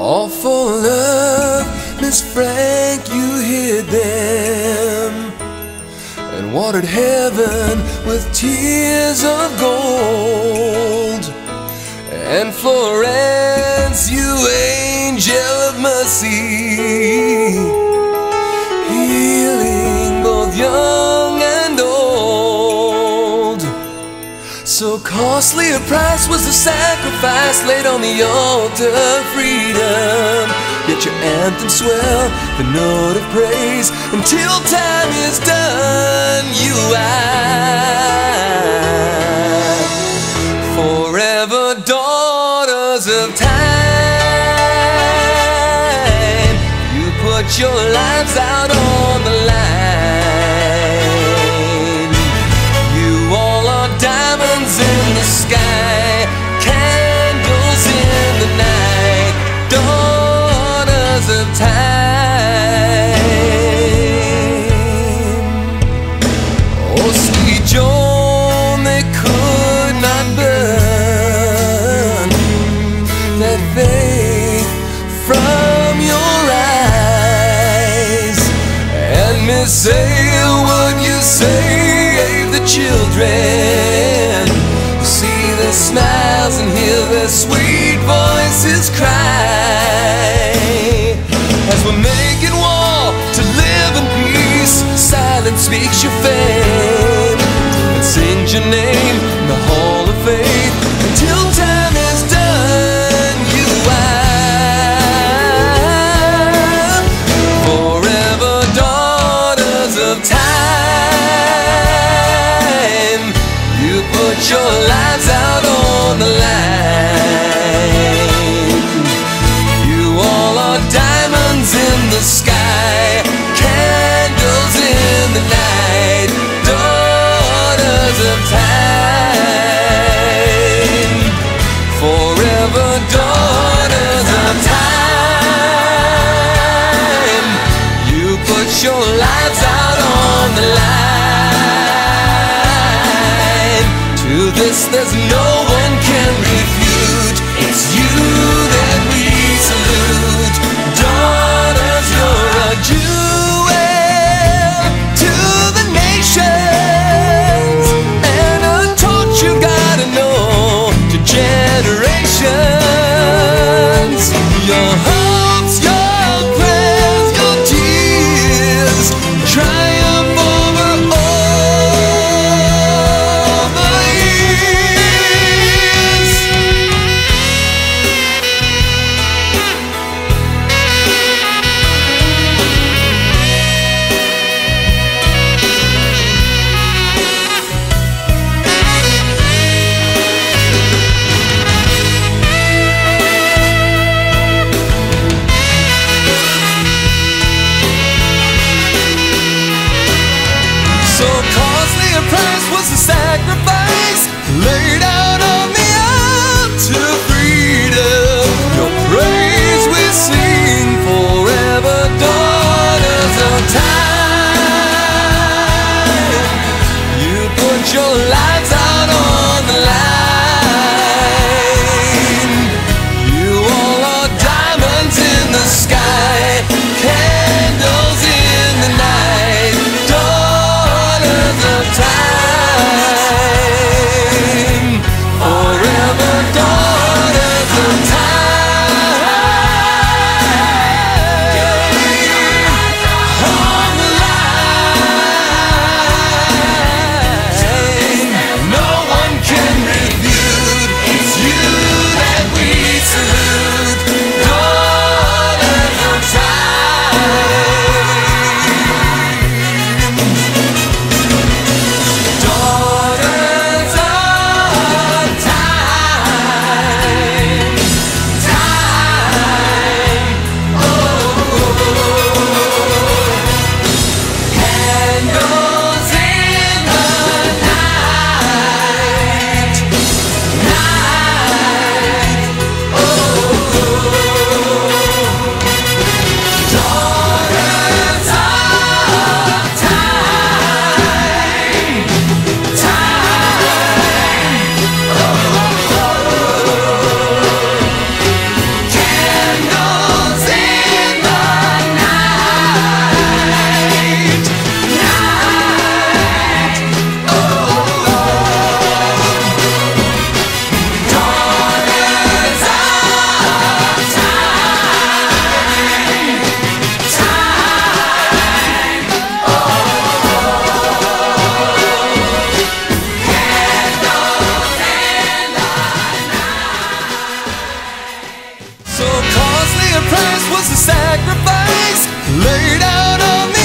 All for love, Miss Frank, you hid them and watered heaven with tears of gold. And Florence, you angel of mercy, So costly a price was the sacrifice laid on the altar of freedom. Yet your anthem swell the note of praise until time is done. You are forever daughters of time. You put your lives out on the line. Children? See their smiles and hear their sweet voices cry. As we're making war to live in peace, silence speaks your fame and sings your name there's no price was the sacrifice laid out on the altar freedom. Your praise we sing forever, daughters of time. You put your lives the price was a sacrifice laid out on the